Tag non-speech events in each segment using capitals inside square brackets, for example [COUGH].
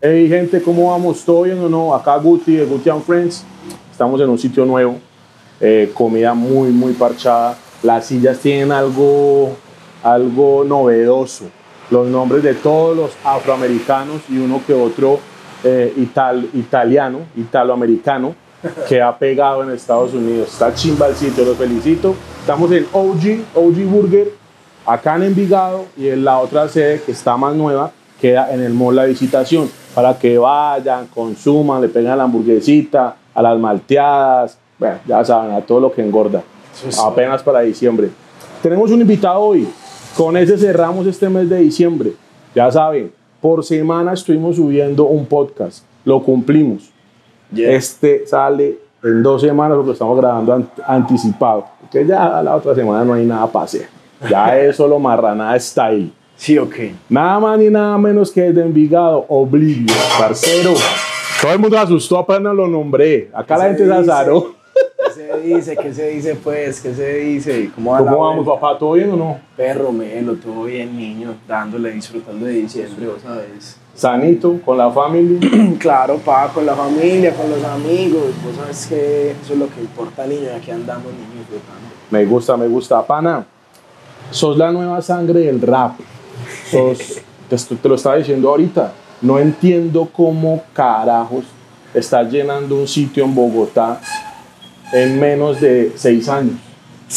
Hey gente, ¿cómo vamos? ¿Todo bien o no? Acá Guti de Guti and Friends. Estamos en un sitio nuevo, eh, comida muy, muy parchada. Las sillas tienen algo, algo novedoso. Los nombres de todos los afroamericanos y uno que otro eh, ital, italiano, italoamericano, que ha pegado en Estados Unidos. Está chimba el sitio, los felicito. Estamos en OG, OG Burger, acá en Envigado, y en la otra sede que está más nueva, queda en el Mall La Visitación, para que vayan, consuman, le peguen a la hamburguesita, a las malteadas, bueno, ya saben, a todo lo que engorda. Apenas para diciembre. Tenemos un invitado hoy, con ese cerramos este mes de diciembre. Ya saben, por semana estuvimos subiendo un podcast, lo cumplimos. Este sale en dos semanas porque estamos grabando an- anticipado, porque ya la otra semana no hay nada para hacer. Ya [LAUGHS] es solo marranada está ahí. Sí, ok. Nada más ni nada menos que de Envigado, Oblivio, parcero. Todo el mundo asustó apenas lo nombré. Acá la ¿Qué gente se azaró. ¿Qué se dice? ¿Qué se dice, pues? ¿Qué se dice? ¿Cómo va ¿Cómo vamos, vuelta? papá? ¿Todo bien o no? Perro, melo, todo bien, niño. Dándole, disfrutando de diciembre, vos sabes. Sanito, con la familia. [CLEARS THROAT] claro, pa, con la familia, con los amigos. Vos sabes que eso es lo que importa, niño. Aquí andamos, niño, disfrutando. Me gusta, me gusta. Pana, sos la nueva sangre del rap. Te, lo estaba diciendo ahorita. No entiendo cómo carajos estás llenando un sitio en Bogotá en menos de seis años.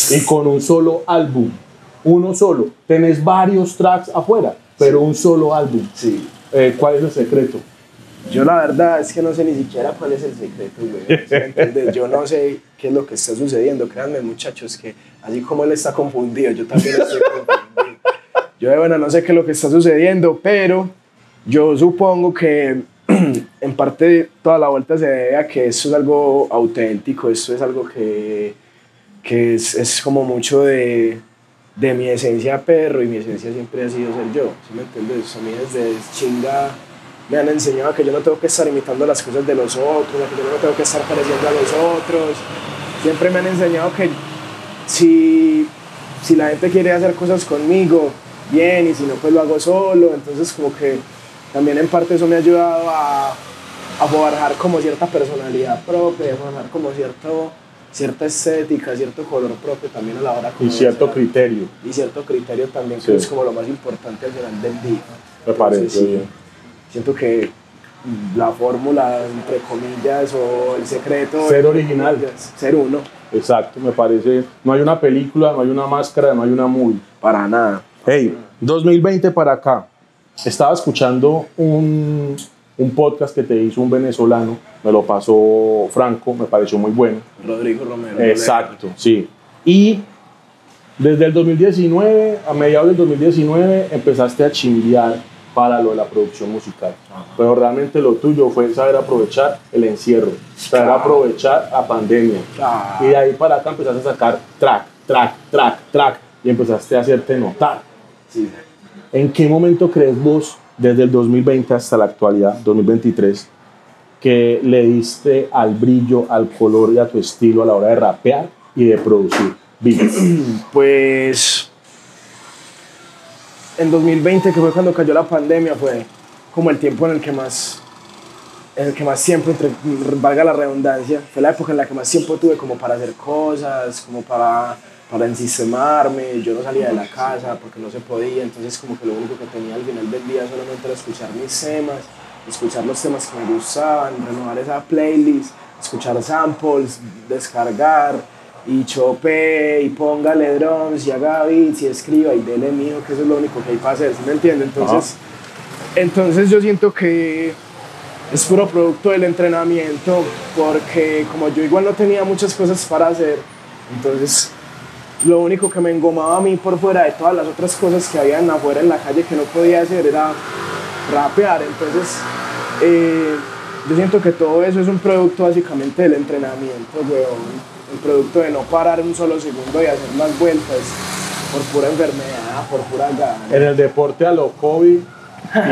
Y con un solo álbum. Uno solo. Tenés varios tracks afuera, pero un solo álbum. Sí. Eh, ¿Cuál es el secreto? Yo la verdad es que no sé ni siquiera cuál es el secreto, güey. Yo no sé qué es lo que está sucediendo. Créanme, muchachos, que así como él está confundido, yo también estoy confundido. Yo de bueno no sé qué es lo que está sucediendo, pero yo supongo que [CLEARS THROAT] en parte toda la vuelta se debe a que esto es algo auténtico, esto es algo que, que es, es como mucho de, de mi esencia perro y mi esencia siempre ha sido ser yo, ¿sí me entiendes? A mí desde chinga me han enseñado que yo no tengo que estar imitando las cosas de los otros, que yo no tengo que estar pareciendo a los otros. Siempre me han enseñado que si, si la gente quiere hacer cosas conmigo, bien, y si no, pues lo hago solo. Entonces como que también en parte eso me ha ayudado a, a forjar como cierta personalidad propia, a forjar como cierto, cierta estética, cierto color propio también a la hora como Y cierto hacer- criterio. y cierto criterio también, que Sí. es como lo más importante al final del día. Me parece Entonces, bien. Siento que la fórmula, entre comillas, o el secreto... Ser original. comillas, Ser uno. Exacto, me parece. No hay una película, no hay una máscara, no hay una movie. Para nada. Hey, 2020 para acá. Estaba escuchando un, un podcast que te hizo un venezolano, me lo pasó Franco, me pareció muy bueno. Rodrigo Romero. Exacto, sí. Y desde el 2019, a mediados del 2019, empezaste a chimbear para lo de la producción musical. Pero realmente lo tuyo fue saber aprovechar el encierro, saber Claro. aprovechar la pandemia. Claro. Y de ahí para acá empezaste a sacar track, track, track, track, y empezaste a hacerte notar. Sí. ¿En qué momento crees vos, desde el 2020 hasta la actualidad, 2023, que le diste al brillo, al color y a tu estilo a la hora de rapear y de producir beats? [CLEARS THROAT] Pues en 2020, que fue cuando cayó la pandemia, fue como el tiempo en el que más, en el que más tiempo, entre, valga la redundancia, fue la época en la que más tiempo tuve como para hacer cosas, como para, para ensistemarme, yo no salía de la casa porque no se podía, entonces como que lo único que tenía al final del día solamente era escuchar mis temas, escuchar los temas que me gustaban, renovar esa playlist, escuchar samples, descargar, y chope y póngale drums y haga beats y escriba y dele mío que eso es lo único que hay para hacer, ¿sí me entiende? Entonces, entonces yo siento que es puro producto del entrenamiento porque como yo igual no tenía muchas cosas para hacer, entonces lo único que me engomaba a mí por fuera de todas las otras cosas que habían afuera en la calle que no podía hacer era rapear, entonces eh, yo siento que todo eso es un producto básicamente del entrenamiento, weón. El producto de no parar un solo segundo y hacer más vueltas por pura enfermedad, por pura gana. En el deporte a lo Kobe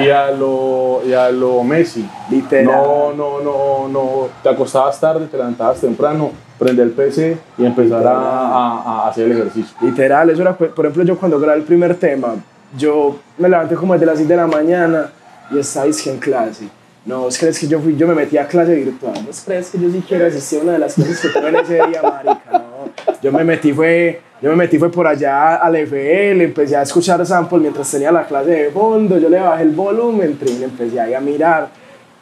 y a lo, y a lo Messi. Literal. No, no, no, no. Te acostabas tarde, te levantabas temprano, prender el PC y empezar a, a- a hacer el ejercicio. Literal, eso era, por ejemplo, yo cuando grabé el primer tema, yo me levanté como desde las 6 de la mañana y dizque en clase. No, ¿vos crees que yo, fui, yo me metí a clase virtual? ¿Vos crees que yo siquiera asistí a una de las clases que tuve en ese día, marica? No, yo me metí fue, yo me metí fue por allá al FL, empecé a escuchar samples mientras tenía la clase de fondo, yo le bajé el volumen, empecé ahí a mirar,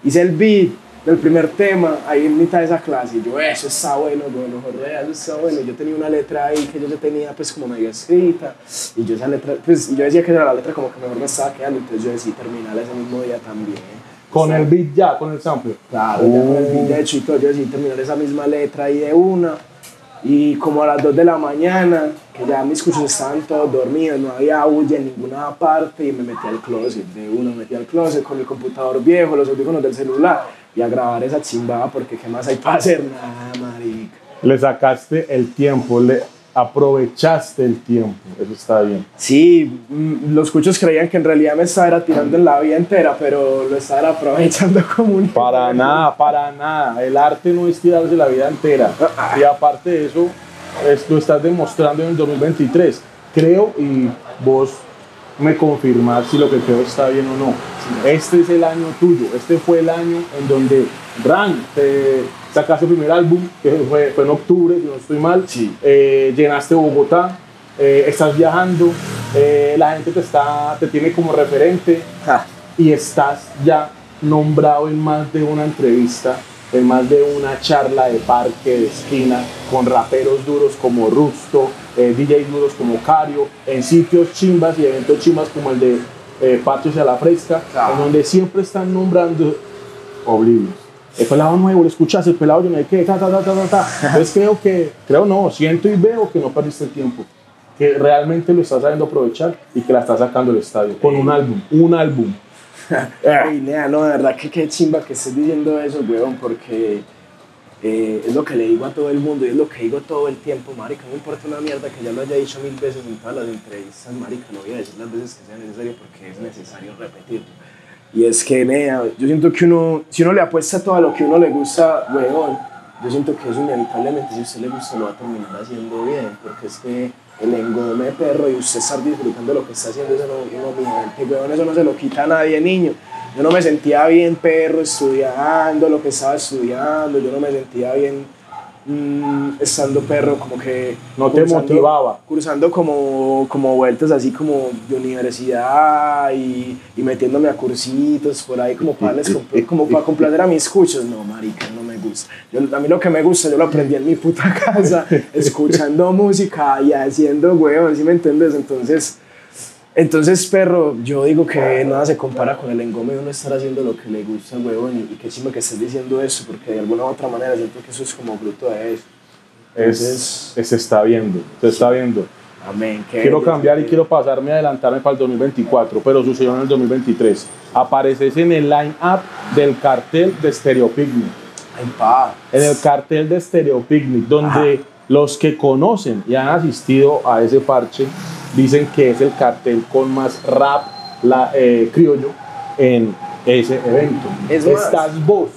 hice el beat del primer tema ahí en mitad de esa clase y yo, eso está bueno, bueno, joder, eso está bueno. Yo tenía una letra ahí que yo ya tenía pues como medio escrita y yo esa letra, pues yo decía que era la letra como que mejor me estaba quedando, entonces yo decidí terminar ese mismo día también. Con el beat ya, con el sample. Claro, ya con el beat de hecho y todo, yo decidí terminar esa misma letra ahí de una y como a las 2 de la mañana, que ya mis cuchos estaban todos dormidos, no había bulla en ninguna parte y me metí al closet, de uno me metí al closet con el computador viejo, los audífonos del celular y a grabar esa chimbada porque qué más hay para hacer [LAUGHS] nada, marica. Le sacaste el tiempo, le aprovechaste el tiempo, eso está bien. Sí, mm, los cuchos creían que en realidad me estaba tirando en la vida entera, pero lo estaba aprovechando [LAUGHS] como un... Para nada, para nada, el arte no es tirarse la vida entera. Y aparte de eso, lo estás demostrando en el 2023. Creo y vos me confirmar si lo que creo está bien o no. Este es el año tuyo, este fue el año en donde Ran te sacaste el primer álbum, que fue, en octubre, si no estoy mal, eh, llenaste Bogotá, eh, estás viajando, eh, la gente te, está, te tiene como referente y estás ya nombrado en más de una entrevista en más de una charla de parque, de esquina, con raperos duros como Rusto, eh, DJs duros como Cario, en sitios chimbas y eventos chimbas como el de eh, Patios a la Fresca, en donde siempre están nombrando Oblivios. El pelado nuevo, lo escuchas, el pelado yo no hay que, ta, ta, ta, ta, ta. Entonces creo que, creo no, siento y veo que no perdiste el tiempo, que realmente lo estás sabiendo aprovechar y que la estás sacando del estadio, con un álbum, un álbum. [LAUGHS] Ey, Lea, no, de verdad que qué chimba que estés diciendo eso, weón, porque eh, es lo que le digo a todo el mundo y es lo que digo todo el tiempo, marica. No importa una mierda que ya lo haya dicho mil veces en todas las entrevistas, marica. Lo voy a decir las veces que sea necesario porque es necesario repetirlo. Y es que, nea, yo siento que uno, si uno le apuesta todo a lo que uno le gusta, weón, yo siento que eso inevitablemente, si a usted le gusta, lo va a terminar haciendo bien, porque es que el engome perro y usted estar disfrutando lo que está haciendo, eso no, no, eso no se lo quita a nadie, niño. Yo no me sentía bien perro estudiando lo que estaba estudiando, yo no me sentía bien Mm, estando perro, como que... No te motivaba. Cursando como, como vueltas así como de universidad y, y metiéndome a cursitos por ahí como para, como para complacer a mis cuchos. No, marica, no me gusta. Yo, a mí lo que me gusta, yo lo aprendí en mi puta [LAUGHS] casa, escuchando música y haciendo huevos, ¿sí me entiendes? Entonces entonces, perro, yo digo que nada se compara con el engome de uno estar haciendo lo que le gusta, huevón, y, qué chima que estés diciendo eso, porque de alguna u otra manera siento que eso es como bruto de eso. es, se está viendo, se está viendo. Amén. Quiero cambiar y quiero pasarme a adelantarme para el 2024, pero sucedió en el 2023. Apareces en el line-up del cartel de Stereo Picnic. En el cartel de Stereo Picnic, donde los que conocen y han asistido a ese parche dicen que es el cartel con más rap la, eh, criollo en ese evento. Estás vos.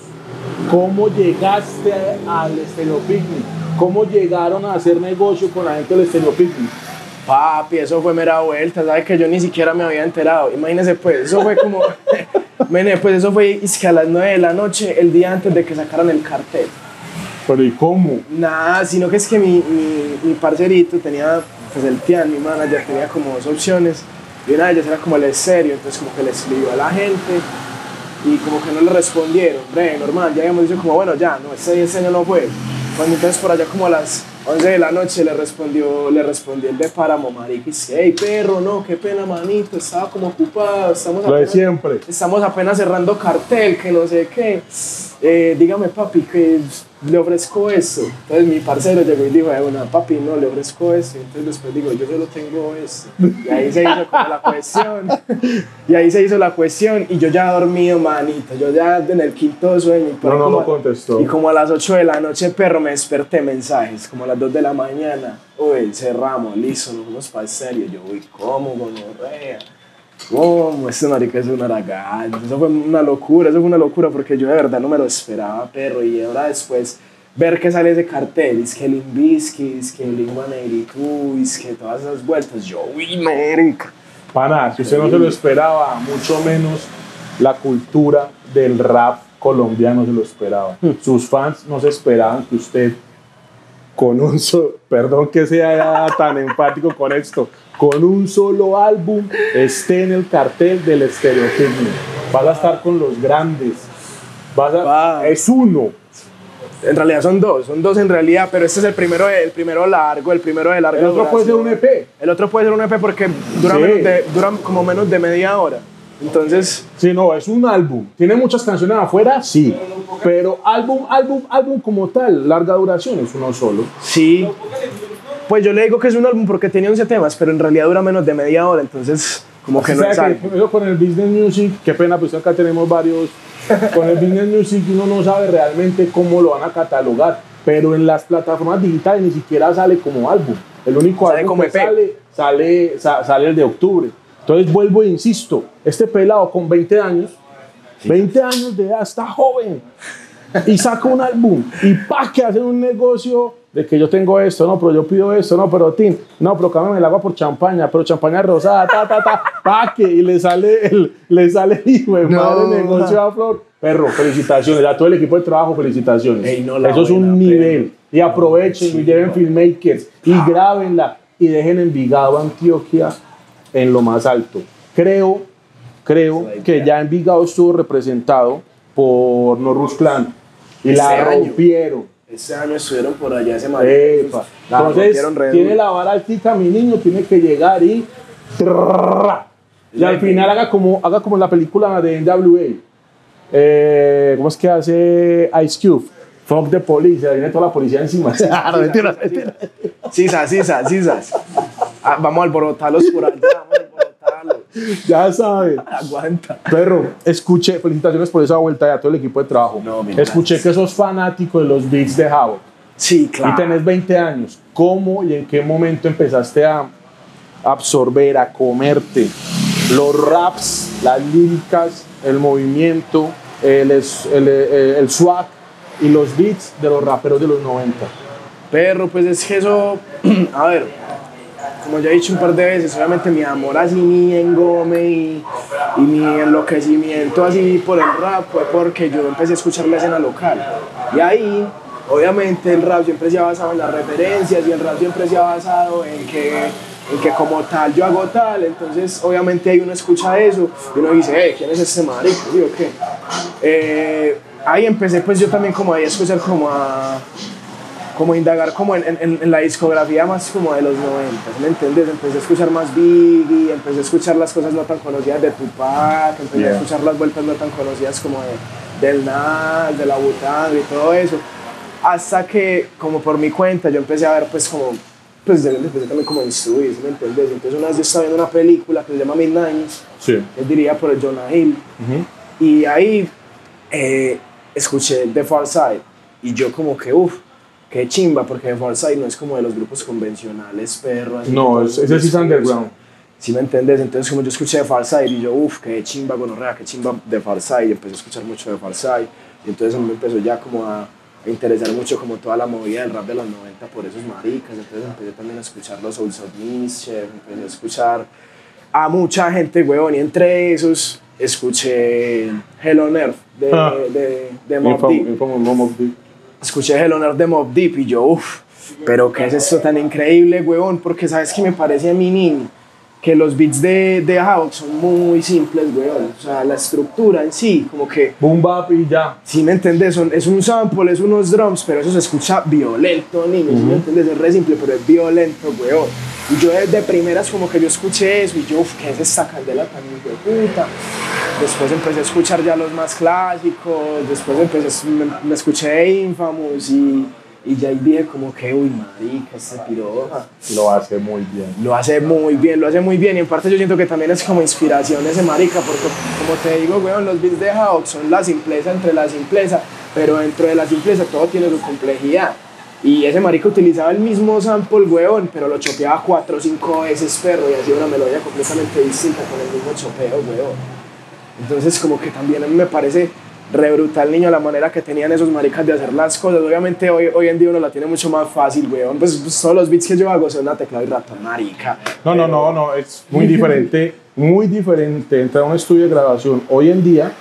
¿Cómo llegaste al Estéreo Picnic? ¿Cómo llegaron a hacer negocio con la gente del Estéreo Picnic? Papi, eso fue mera vuelta, sabes que yo ni siquiera me había enterado. Imagínese pues, eso fue como. [LAUGHS] Mene, pues eso fue es que a las 9 de la noche, el día antes de que sacaran el cartel. ¿Pero y cómo? Nada, sino que es que mi, mi, mi parcerito tenía pues el Tian, mi manager, tenía como dos opciones y una de ellas era como el serio, entonces como que le escribió a la gente y como que no le respondieron, bre, normal, ya habíamos dicho como bueno ya, no, ese, ese no fue. Cuando entonces por allá como a las 11 de la noche le respondió, le respondió el de Páramo, marica, y dice, hey perro, no, qué pena manito, estaba como ocupado, estamos Lo de siempre. Estamos apenas cerrando cartel, que no sé qué. Eh, dígame papi, que le ofrezco eso. Entonces mi parcero llegó y dijo, bueno, papi, no, le ofrezco eso. Entonces después digo, yo solo tengo eso. Y ahí se hizo como la cuestión. Y ahí se hizo la cuestión y yo ya dormido, manito. Yo ya en el quinto sueño. Y no, no, no contestó. Y como a las 8 de la noche, perro, me desperté mensajes. Como a las 2 de la mañana. Uy, cerramos, listo, nos fuimos para el serio. Yo, uy, ¿cómo, gonorrea? ¿Cómo? Este marica es un aragán. Eso fue una locura, eso fue una locura porque yo de verdad no me lo esperaba, perro. Y ahora después ver que sale ese cartel, es que el Invisky, es que el Link es que todas esas vueltas, yo, uy, marica. Pana, si usted no se lo esperaba, mucho menos la cultura del rap colombiano se lo esperaba. Sus fans no se esperaban que usted con un solo, perdón que sea tan [LAUGHS] empático con esto, con un solo álbum esté en el cartel del estereotipo. Vas a estar con los grandes. Vas a- es uno. En realidad son dos, son dos en realidad, pero este es el primero, el primero largo, el primero de larga El otro puede ser un duración. EP. El otro puede ser un EP porque dura, Sí. menos de, dura como menos de media hora. Entonces, Sí, no, es un álbum. ¿Tiene muchas canciones afuera? Sí. Pero álbum, álbum, álbum como tal, larga duración, es uno solo. sí. Pues yo le digo que es un álbum porque tiene 11 temas, pero en realidad dura menos de media hora, entonces como que O no sea es que álbum. primero con el Business Music, qué pena, pues acá tenemos varios. Con el Business Music uno no sabe realmente cómo lo van a catalogar, pero en las plataformas digitales ni siquiera sale como álbum. El único Sale álbum como que EP. sale, sale, sa- sale el de octubre. Entonces vuelvo e insisto, este pelado con 20 años, 20 años de edad, está joven y saca un álbum y pa que hacen un negocio de que yo tengo esto, no, pero yo pido esto, no, pero Tim, no, pero cámbiame el agua por champaña, pero champaña rosada, ta, ta, ta, pa que y le sale el, le sale el hijo de No. madre negocio a flor. Perro, felicitaciones, a todo el equipo de trabajo, felicitaciones. Ey, no, la Eso es buena, un nivel. Y aprovechen y lleven filmmakers y grábenla y dejen Envigado, Antioquia en lo más alto. Creo, creo que ya Envigado estuvo representado por Norrus Clan y la año. Este año estuvieron por allá ese. La Entonces, tiene la vara altica, mi niño, tiene que llegar y. trrrra. Y al final haga como, haga como en la película de NWA. Eh, ¿Cómo es que hace Ice Cube? Fuck the police, ahí viene toda la policía encima. [LAUGHS] No, mentira, [LAUGHS] mentira. Sisas, sisas, sisas. Ah, vamos a alborotarlos por allá, vamos. [LAUGHS] ya sabe. Aguanta. Perro, escuché, felicitaciones por esa vuelta y a todo el equipo de trabajo. No, escuché que sos fanático de los beats de Howard. Sí, Y claro. tenés 20 años. ¿Cómo y en qué momento empezaste a absorber, a comerte los raps, las líricas, el movimiento, el, el, el- el swag y los beats de los raperos de los 90? Perro, pues es que eso, [CLEARS THROAT] a ver, como ya he dicho un par de veces, obviamente mi amor así, mi engome y, y mi enloquecimiento así por el rap fue porque yo empecé a escuchar la escena local. Y ahí, obviamente, el rap siempre se ha basado en las referencias y el rap siempre se ha basado en que, en que como tal yo hago tal, entonces obviamente ahí uno escucha eso y uno dice, hey, ¿quién es ese marico? ¿Sí o qué? Eh, ahí empecé pues yo también como ahí a escuchar como a como indagar como en, en- en la discografía más como de los 90, ¿sí ¿me entiendes? Empecé a escuchar más Biggie, empecé a escuchar las cosas no tan conocidas de Tupac, empecé Yeah. a escuchar las vueltas no tan conocidas como de, del Nas, de la Butang y todo eso, hasta que como por mi cuenta yo empecé a ver pues como, pues yo empecé también como en ¿sí ¿me entiendes? Entonces una vez yo estaba viendo una película que se llama Midnight, Sí. es dirigida por el Jonah Hill, y ahí eh, escuché The Far Side y yo como que, uff, qué chimba, porque The Far Side no es como de los grupos convencionales, perro. así No, ese sí es underground. ¿Sí me entendés? Entonces como yo escuché The Far Side y yo, uff, qué chimba, gonorrea, qué chimba The Far Side, y empecé a escuchar mucho The Far Side, y entonces me empezó ya como a, a interesar mucho como toda la movida del rap de los 90 por esos maricas, entonces empecé también a escuchar los Souls of Mischief, empecé a escuchar a mucha gente, huevón, y entre esos escuché Hell on Earth de, Ah. de, de Mobb Infam- Deep. Escuché on Earth de Mobb Deep y yo, uff, pero ¿qué es esto tan increíble, huevón? Porque sabes que me parece a mí, niño, que los beats de, de son muy simples, huevón. O sea, la estructura en sí, como que Boom bap y ya. si me entendés, son, es un sample, es unos drums, pero eso se escucha violento, niño, ¿sí me entendés? Es re simple, pero es violento, weón. Y yo de primeras como que yo escuché eso y yo, uff, ¿qué es esta candela tan hijo de puta? Después empecé a escuchar ya los más clásicos, después empecé, me, me escuché Infamous y, y ya dije como que, uy, marica, este piroja. Lo hace muy bien. Lo hace muy bien, lo hace muy bien. Y en parte yo siento que también es como inspiración ese marica, porque como te digo, weón, los beats de Hawk son la simpleza entre la simpleza, pero dentro de la simpleza todo tiene su complejidad. Y ese marica utilizaba el mismo sample, weón, pero lo chopeaba cuatro o cinco veces, perro, y hacía una melodía completamente distinta con el mismo chopeo, weón. Entonces como que también a mí me parece re brutal, niño, la manera que tenían esos maricas de hacer las cosas. Obviamente hoy, hoy en día uno la tiene mucho más fácil, weón. Pues, pues, todos los beats que yo hago son una tecla y ratón, marica. No, no, no, no, es muy diferente muy diferente entrar a un estudio de grabación hoy en día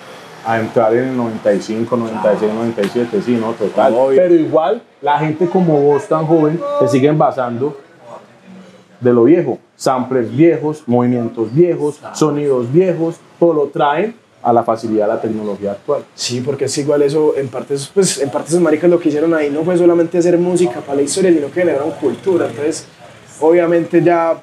a entrar en el 95, 96, 97, sí, no, total. Obvio. Pero igual, la gente como vos tan joven se siguen basando de lo viejo. Samplers viejos, movimientos viejos, sonidos viejos, todo lo traen a la facilidad de la tecnología actual. Sí, porque es igual eso, en parte, pues, en parte esos maricas lo que hicieron ahí no fue solamente hacer música para la historia, sino que generaron cultura. Entonces, obviamente ya,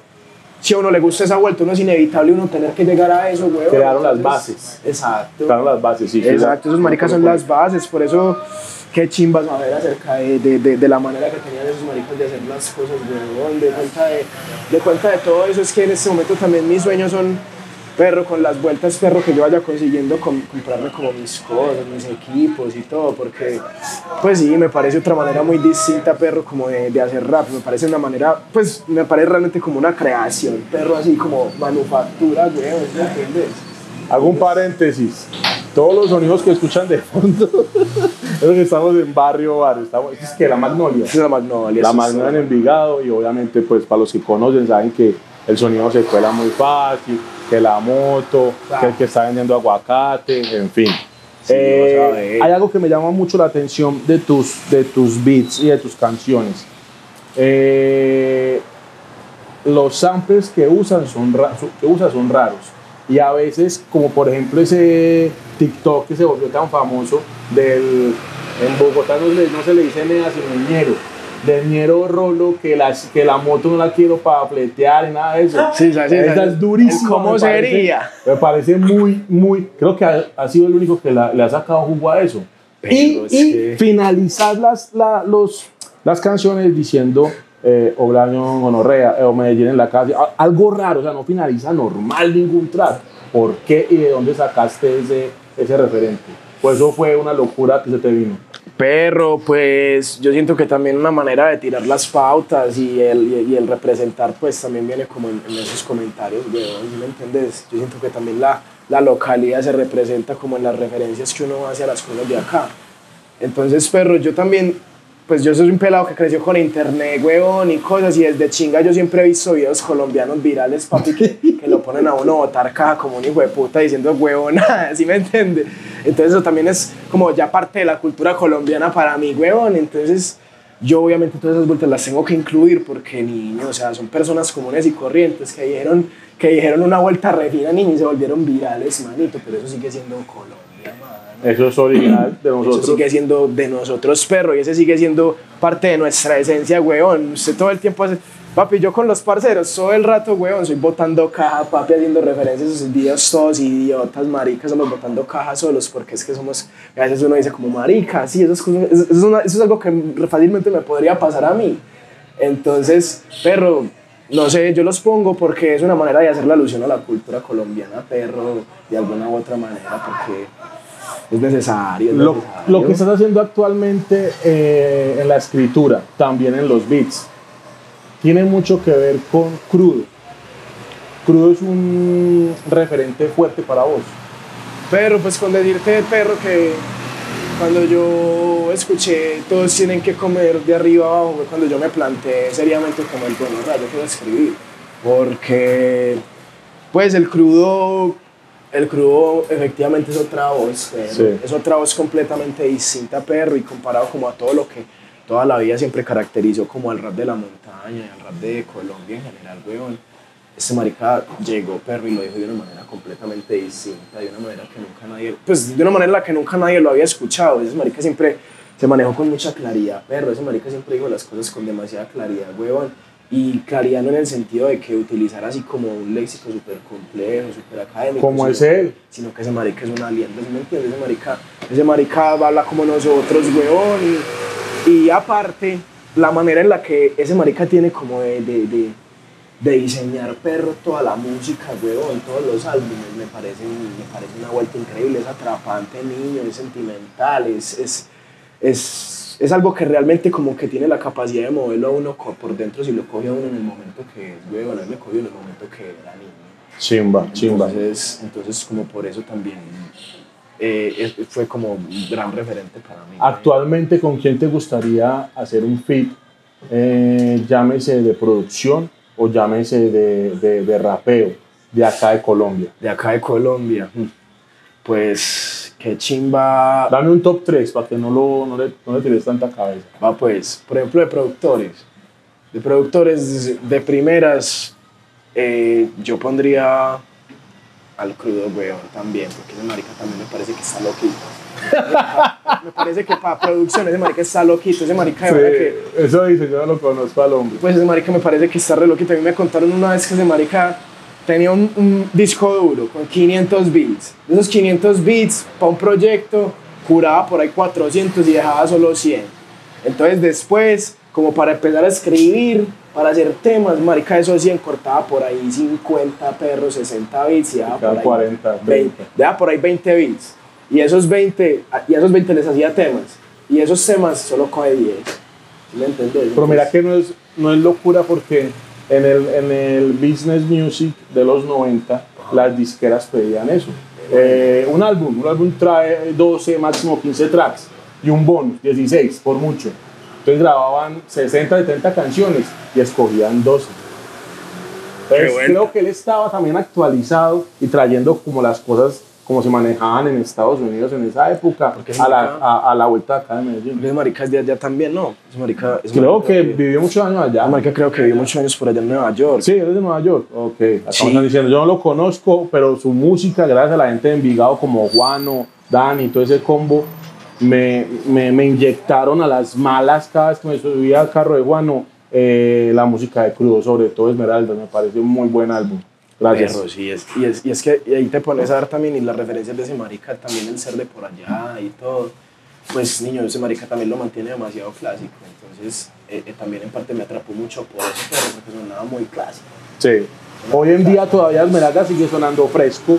si a uno le gusta esa vuelta, uno es inevitable uno tener que llegar a eso, güey. Crearon las bases. Exacto. Crearon las bases, sí. Exacto, esos maricas son las bases, por eso qué chimbas saber acerca de, de, de, de la manera que tenían esos maricas de hacer las cosas, weón, de cuenta de, de cuenta de todo eso, es que en este momento también mis sueños son, perro, con las vueltas, perro, que yo vaya consiguiendo com- comprarme como mis cosas, mis equipos y todo, porque, pues sí, me parece otra manera muy distinta, perro, como de, de hacer rap, me parece una manera, pues, me parece realmente como una creación, perro, así como manufactura, weón, ¿sí me entiendes? Hago un paréntesis. Todos los sonidos que escuchan de fondo, [LAUGHS] es que estamos en barrio, barrio. Estamos, es que la Magnolia. Es la Magnolia. La Magnolia en Envigado y obviamente pues para los que conocen saben que el sonido se cuela muy fácil, que la moto, que el que está vendiendo aguacate, en fin. Sí, Eh, hay algo que me llama mucho la atención de tus, de tus beats y de tus canciones. Eh, los samples que usan son, que usas son raros. Y a veces, como por ejemplo ese TikTok que se volvió tan famoso del... En Bogotá no se le dice nea, sino ñero. Del ñero rolo que, las, que la moto no la quiero para fletear y nada de eso. Sí, sí, sí, Esa es durísima. ¿Cómo me parece- sería? me parece muy, muy... Creo que ha, ha sido el único que la- le ha sacado jugo a eso. Pero y es y que- finalizar las, la- los, las canciones diciendo eh, Oblaño Gonorrea eh, o Medellín en la calle. Algo raro, o sea, no finaliza normal ningún track. ¿Por qué y de dónde sacaste ese, ese referente? Pues eso fue una locura que se te vino. Perro, pues yo siento que también una manera de tirar las pautas y el, y, el representar, pues también viene como en, esos comentarios, weón, ¿sí me entiendes? Yo siento que también la, la localidad se representa como en las referencias que uno hace a las cosas de acá. Entonces, perro, yo también, pues yo soy un pelado que creció con internet, weón, y cosas, y desde chinga yo siempre he visto videos colombianos virales, papi, que, lo ponen a uno botar caja como un hijo de puta diciendo huevón, ¿sí me entiende? Entonces eso también es como ya parte de la cultura colombiana para mí, huevón, entonces yo obviamente todas esas vueltas las tengo que incluir porque niño, o sea, son personas comunes y corrientes que dijeron, que dijeron una vuelta refina, niño, y se volvieron virales, manito, pero eso sigue siendo Colombia. Eso es original de Eso nosotros. sigue siendo de nosotros, perro, y ese sigue siendo parte de nuestra esencia, weón. Usted todo el tiempo hace... Papi, yo con los parceros, todo el rato, weón, soy botando caja, papi, haciendo referencias a esos videos todos idiotas, maricas, somos botando caja solos, porque es que somos... A veces uno dice como, marica, sí, eso es, cosa- eso es una- eso es algo que fácilmente me podría pasar a mí. Entonces, perro, no sé, yo los pongo porque es una manera de hacer la alusión a la cultura colombiana, perro, de alguna u otra manera, porque es necesario. es Lo, necesario. lo que estás haciendo actualmente eh, en la escritura, también en los beats, tiene mucho que ver con Crudo. Crudo es un referente fuerte para vos. Pero pues con decirte, perro, que cuando yo escuché todos tienen que comer de arriba abajo, fue cuando yo me planteé seriamente como el bueno, yo quiero escribir. Porque pues el crudo, el crudo efectivamente es otra voz, perro. Sí. es otra voz completamente distinta, perro, y comparado como a todo lo que toda la vida siempre caracterizó como al rap de la montaña y al rap de Colombia en general, weón. Este marica llegó, perro, y lo dijo de una manera completamente distinta, de una manera que nunca nadie, pues de una manera en la que nunca nadie lo había escuchado. Ese marica siempre se manejó con mucha claridad, perro. Ese marica siempre dijo las cosas con demasiada claridad, weón. Y claridad no en el sentido de que utilizar así como un léxico súper complejo, súper académico. Como es él. Sino que ese marica es una alianza, ¿sí me entiendes? Ese marica, ese marica habla como nosotros, weón. Y, y aparte, la manera en la que ese marica tiene como de, de, de, de diseñar perro toda la música, weón, todos los álbumes, me parece, me parece una vuelta increíble, es atrapante, niño, es sentimental, es, es, es, es algo que realmente como que tiene la capacidad de moverlo a uno por dentro si lo coge a uno en el momento que es, weón, a mí me cogió en el momento que era niño. Chimba, chimba. Entonces, entonces como por eso también eh, fue como un gran referente para mí. Actualmente, ¿con quién te gustaría hacer un feat? Eh, llámese de producción o llámese de, de- de rapeo. de acá de Colombia. De acá de Colombia. Pues, qué chimba. Dame un top 3 para que no, lo, no, le, no le tires tanta cabeza. Va pues, por ejemplo, de productores. De productores de primeras, eh, yo pondría al crudo, weón, también, porque ese marica también me parece que está loquito. [LAUGHS] me parece que para producción ese marica está loquito, ese marica de Sí, verdad que... eso dice, yo no lo conozco al hombre. Pues ese marica me parece que está re loquito. A mí me contaron una vez que ese marica tenía un, un disco duro con 500 beats. De esos 500 beats, para un proyecto, curaba por ahí 400 y dejaba solo 100. Entonces después, como para empezar a escribir, para hacer temas, marica, de esos 100 cortaba por ahí 50 perros, 60 beats y Cada por ahí 40, 20, 20. dejaba por ahí 20 beats. Y esos 20, y a esos 20 les hacía temas. Y esos temas solo coge 10. ¿Sí ¿Me entendés? Pero mira que no es, no es locura porque en el, en el business music de los 90 las disqueras pedían eso. Eh, un álbum, un álbum trae 12, máximo 15 tracks y un bonus, 16 por mucho. Entonces grababan 60, 70 canciones y escogían 12. Entonces, bueno. creo que él estaba también actualizado y trayendo como las cosas como se manejaban en Estados Unidos en esa época es a la, a, a la vuelta de acá de Medellín. Porque ese marica es de allá también, ¿no? Ese marica, ese Creo marica que vivió muchos años allá. marica creo que vivió muchos años por allá en Nueva York. Sí, él es de Nueva York. Ok, Sí. diciendo, yo no lo conozco, pero su música, gracias a la gente de Envigado como Juano, Dani, todo ese combo, me, me, me inyectaron a las malas cada vez que me subía al carro de Juano eh, la música de Crudo, sobre todo Esmeralda, me parece un muy buen álbum. Gracias. Sí, es, y, es, y es que y ahí te pones a ver también y las referencias de ese marica, también el ser de por allá y todo. Pues niño, ese marica también lo mantiene demasiado clásico. Entonces, eh, eh, también en parte me atrapó mucho por eso, pero porque sonaba muy clásico. Sí. Hoy en día todavía Esmeralda sigue sonando fresco.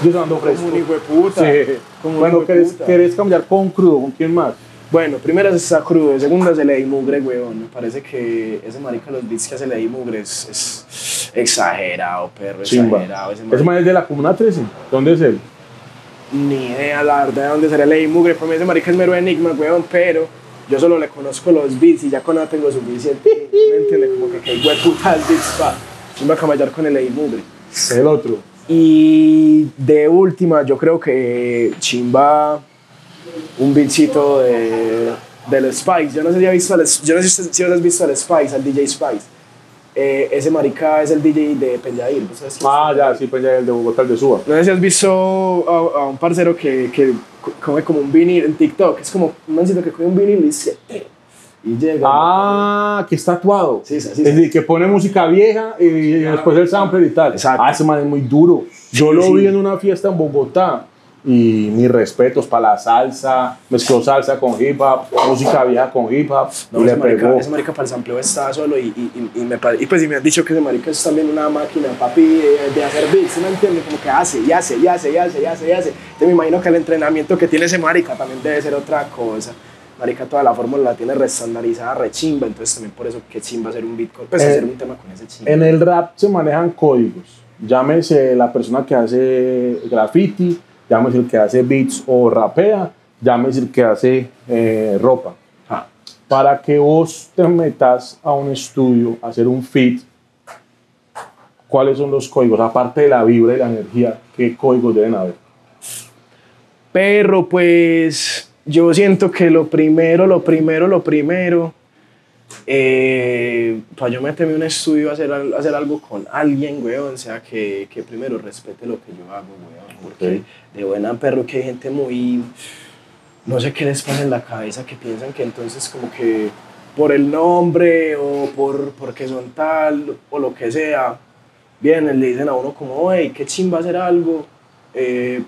Sigue sonando fresco. Como un hijo de puta. Sí. Como Bueno, ¿querés. ¿querés cambiar con Crudo? ¿Con quién más? Bueno, primera está crudo, segunda se le di mugre, weón. Me parece que ese marica, los beats que hace le di mugre es, es exagerado, perro, Chimba. exagerado. Ese Ese marica. man es de la Comuna 13. ¿Dónde es él? Ni idea, la verdad, de dónde sería Lady Mugre. Para mí ese marica es mero enigma, weón, pero yo solo le conozco los beats y ya con eso tengo suficiente. [LAUGHS] ¿Me entiendes? Como que que hueputas beats pa. Yo me voy a camallar con el Lady Mugre. El otro. Y de última, yo creo que Chimba, un beatcito de, del Spice. Yo no sé si has visto al, yo no sé si has visto al Spice, al DJ Spice. Eh, ese marica es el DJ de Peñair. ¿vos sabes quién es? Ah, ya, sí, pues ya el de Bogotá, el de Suba. No sé si has visto a, a un parcero que, que come como un vinil en TikTok. Es como un mancito que come un vinil y dice. Y llega. Ah, que está tatuado. Sí, sí, sí, Es decir, que pone música vieja y, y después el sampler y tal. Exacto. Ah, ese man es muy duro. Yo lo vi en una fiesta en Bogotá y mis respetos para la salsa. Mezcló salsa con hip hop, música vieja con hip hop. No, y le marica, pegó. ese marica para el sampleo está solo y, y, y, y me y pues y me han dicho que ese marica es también una máquina, papi, de, de hacer beats, ¿sí me entiendes? Como que hace y hace y hace y hace y hace y hace. Entonces me imagino que el entrenamiento que tiene ese marica también debe ser otra cosa. Marica toda la fórmula la tiene restandarizada, rechimba, entonces también por eso que chimba hacer un beat, con- pues Eh, hacer un tema con ese chimba. En el rap se manejan códigos. Llámese la persona que hace graffiti, llámese el que hace beats o rapea, llámese el que hace eh, ropa. Ah. Para que vos te metas a un estudio a hacer un fit, ¿cuáles son los códigos? Aparte de la vibra y la energía, ¿qué códigos deben haber? Pero pues yo siento que lo primero, lo primero, lo primero, eh, para yo meterme en un estudio a hacer, al- hacer algo con alguien, weón, o sea, que, que primero respete lo que yo hago, weón, porque de buena perro que hay gente muy, no sé qué les pasa en la cabeza, que piensan que entonces como que por el nombre o por porque son tal o lo que sea, vienen, le dicen a uno como, hey, qué chimba hacer algo, eh,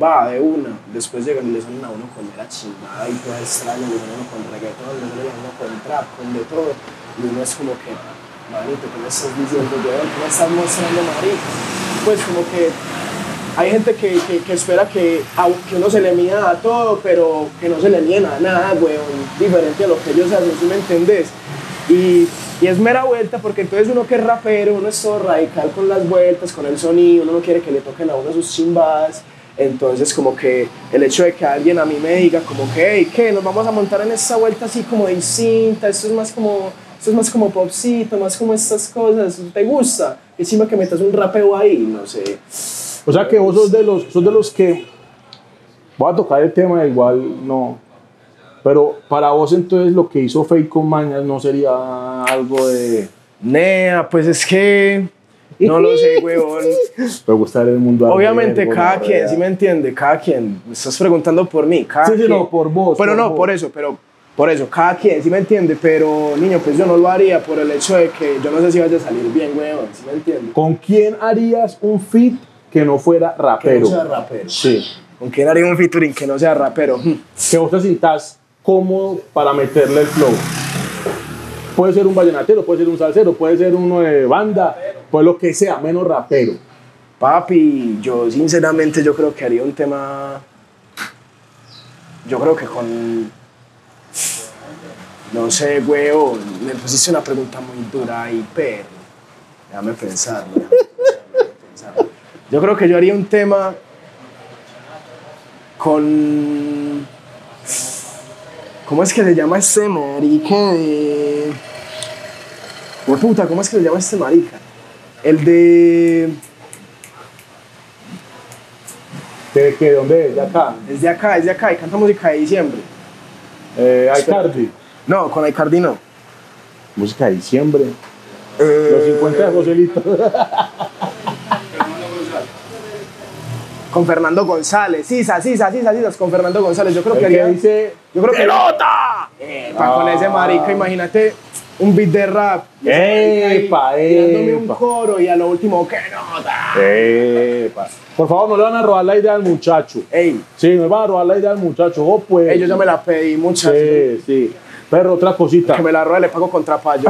va de una, después llegan y le salen a uno con la chingada y toda extraña, le salen a uno con reggaetón, le salen a uno con trap, con de todo, y uno es como que, manito, ¿qué me estás diciendo, weón? ¿Qué me estás mostrando, marico? Pues como que hay gente que, que, que espera que, a- que uno se le mida a todo, pero que no se le mida a nada, weón, diferente a lo que ellos hacen, ¿sí me entendés? Y, y es mera vuelta, porque entonces uno que es rapero, uno es todo radical con las vueltas, con el sonido, uno no quiere que le toquen a uno sus chimbadas, entonces como que el hecho de que alguien a mí me diga como que, hey, ¿qué? Nos vamos a montar en esta vuelta así como distinta, esto es más como, esto es más como popcito, más como estas cosas, ¿te gusta? encima que metas un rapeo ahí, no sé. O sea que vos sos de los, sos de los que. Voy a tocar el tema, igual no. Pero para vos, entonces, lo que hizo Fake con Mañas no sería algo de. Nea, pues es que. No lo sé, [LAUGHS] huevón. Me gusta el mundo Obviamente, arder, cada quien, ¿sí me entiende? Cada quien. Me estás preguntando por mí. Cada Sí, sí, quien. no, por vos, Pero por no, vos. por eso, pero por eso, cada quien, ¿sí me entiende? Pero, niño, pues yo no lo haría por el hecho de que yo no sé si vaya a salir bien, huevón, ¿sí me entiende? ¿Con quién harías un fit que no fuera Que rapero? no sea rapero. Sí. ¿Con quién haría un featuring que no sea rapero? Que vos te sientas cómodo para meterle el flow. Puede ser un vallenatero, puede ser un salsero, puede ser uno de banda, pues lo que sea, menos rapero. Papi, yo sinceramente yo creo que haría un tema. Yo creo que con. No sé, huevón. Me pusiste una pregunta muy dura ahí, pero. Déjame pensarlo. déjame pensarlo. Yo creo que yo haría un tema con. ¿Cómo es que se llama este marica de. Puta, ¿cómo es que se llama este marica? El de. ¿De qué? ¿Dónde es? ¿De acá? Es de acá, es de acá y canta música de diciembre. Eh, Icardi. No, con Icardi no. Música de diciembre. Eh, Los 50 de Joselito. [LAUGHS] Con Fernando González. Sisa, sisa, sisa, sisas, con Fernando González. Yo creo que El que haría. dice. Yo creo que. ¡Pelota! Epa, con ese marica, imagínate un beat de rap. marica ahí Epa, tirándome un epa. coro y a lo último, ¡qué nota! Epa. Por favor, no le van a robar la idea al muchacho. Ey, Sí, no le van a robar la idea al muchacho. Oh, pues. ey, yo ya me la pedí muchas. Sí, sí. Pero otra cosita. Que me la robe, le pago contra payo.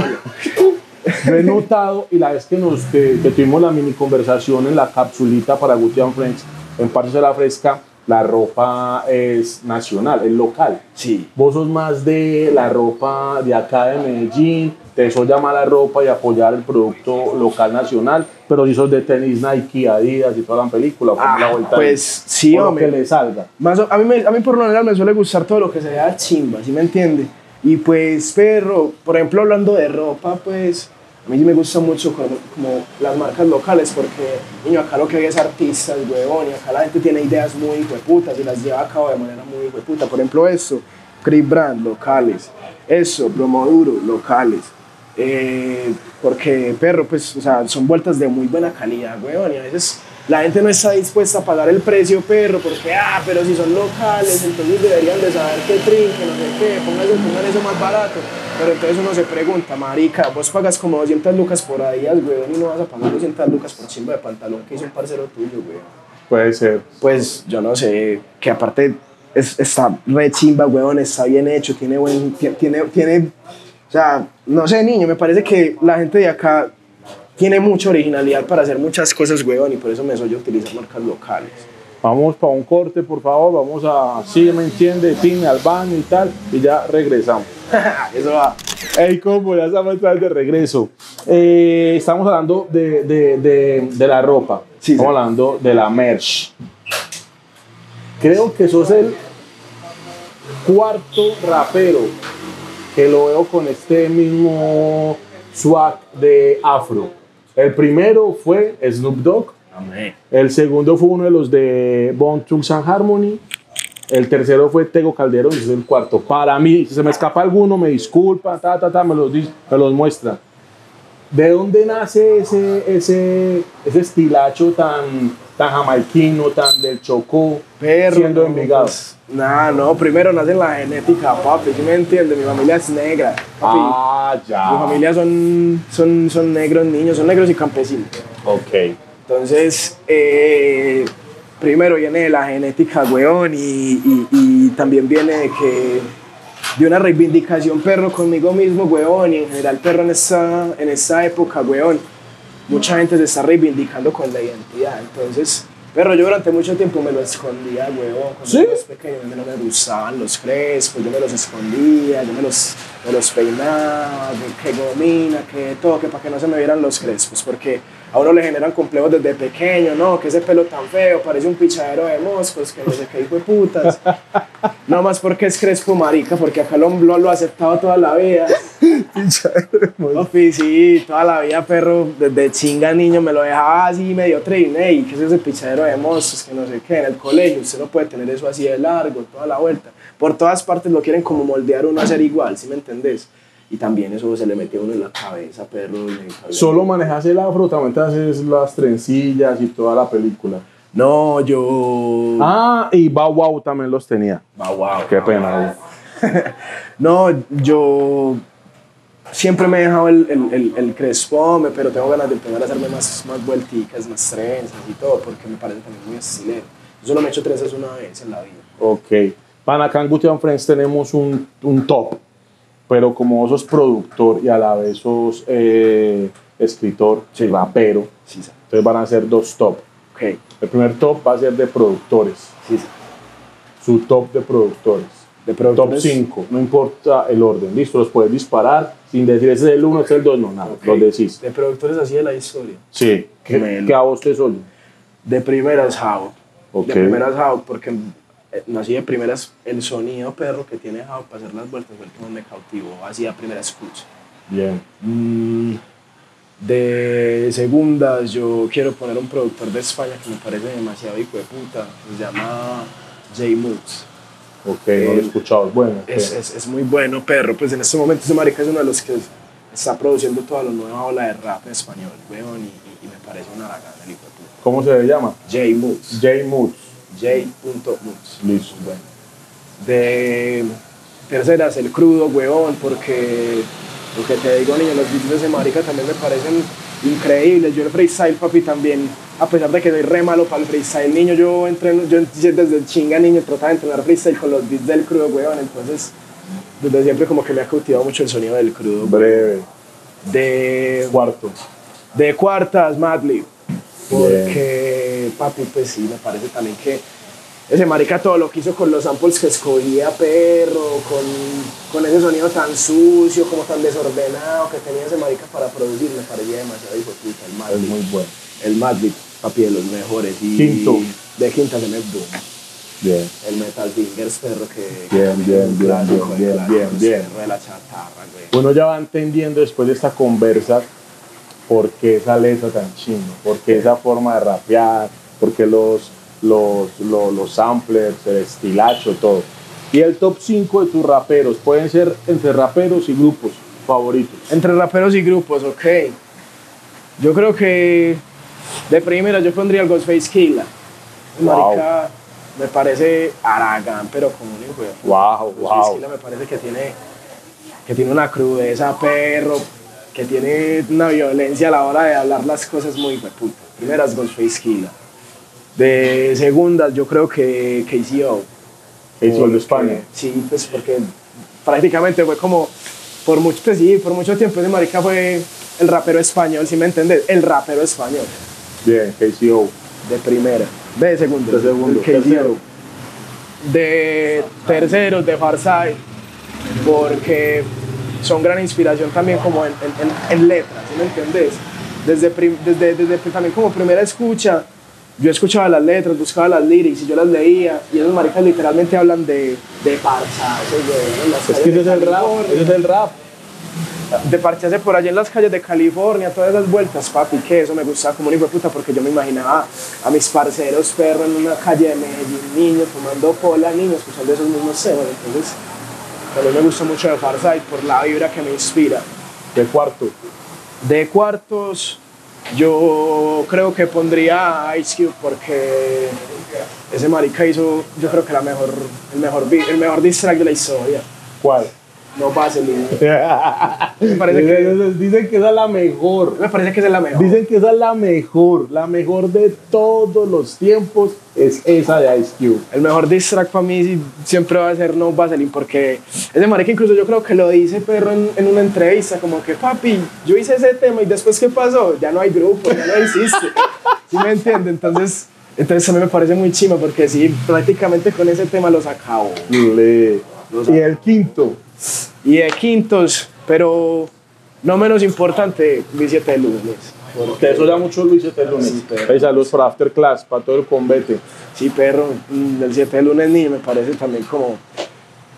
Yo [LAUGHS] he notado, y la vez que, nos, que, que tuvimos la mini conversación en la capsulita para Guti and Friends, en Parches de la Fresca, la ropa es nacional, es local. Sí. Vos sos más de la ropa de acá de Medellín, te eso llama la ropa y apoyar el producto local nacional, pero si sos de tenis Nike, Adidas y toda la película, ¿cómo Ah, la vuelta pues, sí, O lo hombre. que le salga. Más a, mí me- a mí por lo general me suele gustar todo lo que se vea chimba, ¿sí me entiende? Y pues, perro, por ejemplo, hablando de ropa, pues, a mí sí me gusta mucho como, como las marcas locales, porque, niño, acá lo que hay es artistas, huevón, y acá la gente tiene ideas muy hueputas y las lleva a cabo de manera muy hueputa. Por ejemplo, eso, Crip Brand, locales. Eso, Bromoduro, locales. Eh, porque, perro, pues, o sea, son vueltas de muy buena calidad, weón, y a veces la gente no está dispuesta a pagar el precio, perro, porque, ah, pero si son locales, entonces deberían de saber qué trinque, no sé qué, pónganse, pongan eso más barato. Pero entonces uno se pregunta, marica, vos pagas como 200 lucas por Adidas, weón, y no vas a pagar 200 lucas por chimba de pantalón que hizo un parcero tuyo, weón. Puede ser. Pues yo no sé, que aparte es- está re chimba, weón, está bien hecho, tiene buen, ti- tiene, tiene, o sea, no sé, niño, me parece que la gente de acá tiene mucha originalidad para hacer muchas cosas, weón, y por eso me soy yo utilizar marcas locales. Vamos para un corte, por favor. Vamos a, sí, me entiende, Tine al baño y tal. Y ya regresamos. [LAUGHS] eso va. Hey, combo, ya estamos de regreso. Eh, estamos hablando de, de, de, de la ropa. Sí, estamos sí. hablando de la merch. Creo que sos el cuarto rapero que lo veo con este mismo swag de afro. El primero fue Snoop Dogg. Amén. El segundo fue uno de los de Bone Thugs and Harmony. El tercero fue Tego Calderón y es el cuarto. Para mí, si se me escapa alguno, me disculpa, ta, ta, ta, me los, me los muestra. ¿De dónde nace ese, ese, ese estilacho tan, tan jamaiquino, tan del Chocó, Perro, siendo Envigado? pues, Nah, no, primero nace en la genética, papi, ¿sí me entiende? Mi familia es negra, papi. Ah, ya. Mi familia son, son, son negros niños, son negros y campesinos. Ok. Entonces, eh, primero viene de la genética, weón, y, y- y también viene de que de una reivindicación perro conmigo mismo, weón, y en general perro en esta, en esta época, weón, mucha gente se está reivindicando con la identidad. Entonces, perro, yo durante mucho tiempo me lo escondía, weón, cuando ¿Sí? yo era pequeño, no me gustaban los crespos, yo me los escondía, yo me los, me los peinaba, que, que gomina, que todo, que para que no se me vieran los crespos, porque a uno le generan complejos desde pequeño, ¿no? Que ese pelo tan feo, parece un pichadero de moscos, que no sé qué hijo de putas. [LAUGHS] No más porque es crespo, marica, porque acá lo, lo, lo he aceptado toda la vida. [LAUGHS] Pichadero de moscos. Sí, toda la vida, perro, desde chinga niño me lo dejaba así medio trainer, y que es ese pichadero de moscos, que no sé qué, en el colegio usted no puede tener eso así de largo, toda la vuelta. Por todas partes lo quieren como moldear uno a ser igual, ¿sí me entendés? Y también eso se le metió a uno en la cabeza, perro. Solo manejas el afro, también te haces las trencillas y toda la película. No, yo... Ah, y Bow Wow también los tenía. Ah, wow. Qué pena. [LAUGHS] No, yo siempre me he dejado el, el, el, el crespome, pero tengo ganas de empezar a hacerme más, más vuelticas, más trenzas y todo, porque me parece también muy estilero. Yo solo me he hecho trenzas una vez en la vida. Ok. Para acá en Gutiérrez Friends tenemos un, un top, pero como vos sos productor y a la vez sos eh, escritor, rapero, Sí, sa- entonces van a ser dos top. El primer top va a ser de productores, Sí, su top de productores. De Top productores. 5, no importa el orden, listo, los puedes disparar sin decir ese es el 1, ese es el 2, no, nada, los decís. De productores así de la historia. Sí, que, que a vos te solo. De primeras How. De primeras How, porque eh, nací de primeras el sonido perro que tiene How para hacer las vueltas fue el que más me cautivó, así a primera escucha. Bien. Mm, de segundas, yo quiero poner un productor de España que me parece demasiado hijo de puta, se llama J Moods. Ok, no lo he Eh, escuchado, es bueno. Es, ok. es, es muy bueno, perro. Pues en este momento ese marica es uno de los que está produciendo toda la nueva ola de rap en español, weón, y, y- y me parece una lagana el hijo de puta. ¿Cómo se le llama? J Moods. J Moods. J.Moods. Listo. Bueno. De terceras, el crudo, huevón, porque lo que te digo, niño, los beats de ese marica también me parecen increíbles. Yo el freestyle, papi, también, a pesar de que soy re malo para el freestyle, niño, yo entreno, yo desde chinga, niño, trataba de entrenar freestyle con los beats del crudo, huevón, entonces desde siempre como que me ha cautivado mucho el sonido del crudo. Breve. De, Cuarto. de cuartas, Madlib. Porque, papi, pues sí, me parece también que ese marica todo lo que hizo con los samples que escogía, perro, con, con ese sonido tan sucio, como tan desordenado que tenía ese marica para producir, me parecía demasiado hijo puta, el Es Madlib. muy bueno. El Madlib, papi, de los mejores. Y Quinto. De quinta se me. Bien. El Metal Fingers, perro, que... Bien, bien, es bien, clásico bien, bien, bien, de la chatarra, güey. Uno ya va entendiendo después de esta conversa por qué esa letra tan chino, por qué esa forma de rapear, por qué los, los, los, los samplers, el estilacho, todo. Y el top 5 de tus raperos pueden ser entre raperos y grupos favoritos. Entre raperos y grupos, ok. Yo creo que de primera yo pondría el Ghostface Killa. Wow. Marica me parece Aragán, pero como un hijo. Wow, Ghostface wow. Killah me parece que tiene, que tiene una crudeza, perro, que tiene una violencia a la hora de hablar las cosas muy puta. Primeras Ghostface Killa. De segundas yo creo que KCO. KCO de España. Sí, pues porque prácticamente fue como, por mucho, pues sí, por mucho tiempo ese marica fue el rapero español, si me entendés, el rapero español, Bien, KCO. de primera, de segundo, De segundo, KCO. de terceros, de Farside, porque son gran inspiración también como en, en- en- en letras, ¿sí me entendés? Desde, desde, desde también como primera escucha, yo escuchaba las letras, buscaba las lyrics y yo las leía, y esos maricas literalmente hablan de, de Es calles que de es el rap, ese es el rap. de parcharse por allá en las calles de California, todas esas vueltas, papi, que eso me gustaba como un hijo de puta porque yo me imaginaba a mis parceros perros en una calle de Medellín, niños, tomando pola, niños, escuchando esos mismos temas. Entonces, a mí me gusta mucho de Farside por la vibra que me inspira. De cuarto. De cuartos, yo creo que pondría a Ice Cube porque ese marica hizo, yo creo que la mejor, el mejor, el mejor diss track de la historia. ¿Cuál? No Vaseline. [LAUGHS] Me parece que, Dicen, que esa es la mejor. me parece que esa es la mejor. Dicen que esa es la mejor. La mejor de todos los tiempos es esa de Ice Cube. El mejor diss track para mí siempre va a ser No Vaseline porque ese marica incluso yo creo que lo dice perro en, en una entrevista como que papi, yo hice ese tema y después ¿qué pasó? Ya no hay grupo, ya no existe. ¿Sí me entiende? Entonces, entonces a mí me parece muy chima porque sí, prácticamente con ese tema los Los Y el quinto. Y de quintos, pero no menos importante, B7 de lunes. Que eso ya mucho Luis este lunes. Sí, saludos para After Class, para todo el combate. Sí, perro, mm, el 7 de lunes ni me parece también como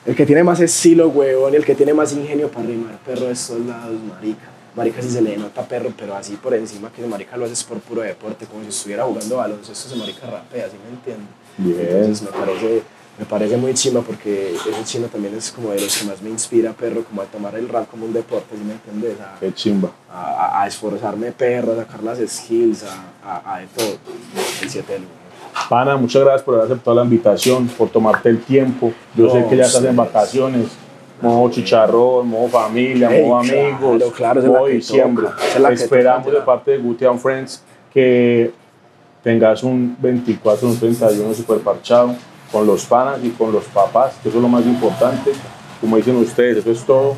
el que tiene más estilo, huevón, y el que tiene más ingenio para rimar, perro, de estos lados, marica. Marica sí se le nota perro, pero así por encima que marica lo hace por puro deporte, como si estuviera jugando baloncesto, ese marica rapea, ¿sí me entiende? Bien. Entonces me parece, me parece muy chima porque ese chino también es como de los que más me inspira, perro, como a tomar el rap como un deporte, ¿sí me entiendes? A, Qué chimba. a, a- a esforzarme, perro, a sacar las skills, a, a, todo. El 7 de lunes. Pana, muchas gracias por haber aceptado la invitación, por tomarte el tiempo. Yo sé No, que ya estás en vacaciones. Modo chicharrón, modo familia, Ey, modo claro, amigos, claro, modo diciembre. Esperamos de parte de Guti and Friends que tengas un 24, un 31 super parchado con los panas y con los papás, que eso es lo más importante. Como dicen ustedes, eso es todo.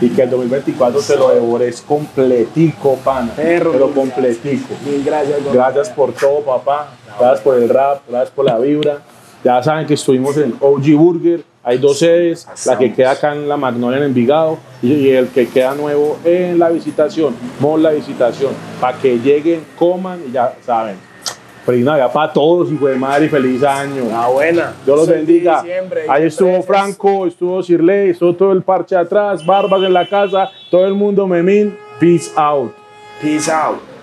Y que el 2024 te lo devores completico, pana. Perro, pero mil completico. Mil gracias, gordo. Gracias por todo, papá. Gracias por el rap, gracias por la vibra. Ya saben que estuvimos en OG Burger. Hay dos sedes, la que queda acá en la Magnolia en Envigado y, y el que queda nuevo en la visitación. Mall la visitación. Para que lleguen, coman y ya saben. Feliz Navidad para todos, hijo de madre, y feliz año. Ah, buena. Dios los bendiga. Ahí estuvo. Franco, estuvo Sirley, estuvo todo el parche atrás, Barbas en la casa, todo el mundo memín. Peace out. Peace out.